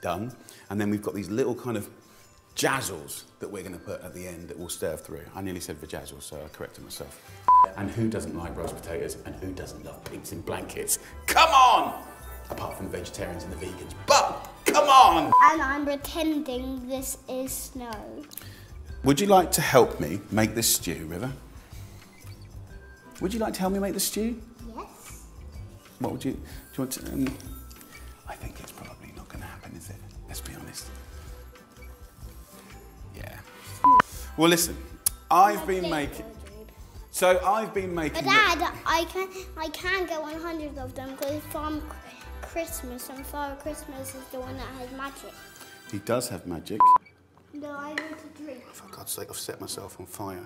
done. And then we've got these little kind of jazzles that we're going to put at the end that will stir through. I nearly said vajazzles, so I corrected myself. And who doesn't like roast potatoes and who doesn't love pigs in blankets? Come on! Apart from the vegetarians and the vegans. But come on! And I'm pretending this is snow. Would you like to help me make this stew, River? Would you like to help me make the stew? Yes. What would you, do you want to, um, Let's be honest. Yeah. Well, listen, I've been making, so I've been making, But Dad, I can I can get 100 of them because from Christmas and Father Christmas is the one that has magic. he does have magic. No, I want to drink. For God's sake, I've set myself on fire.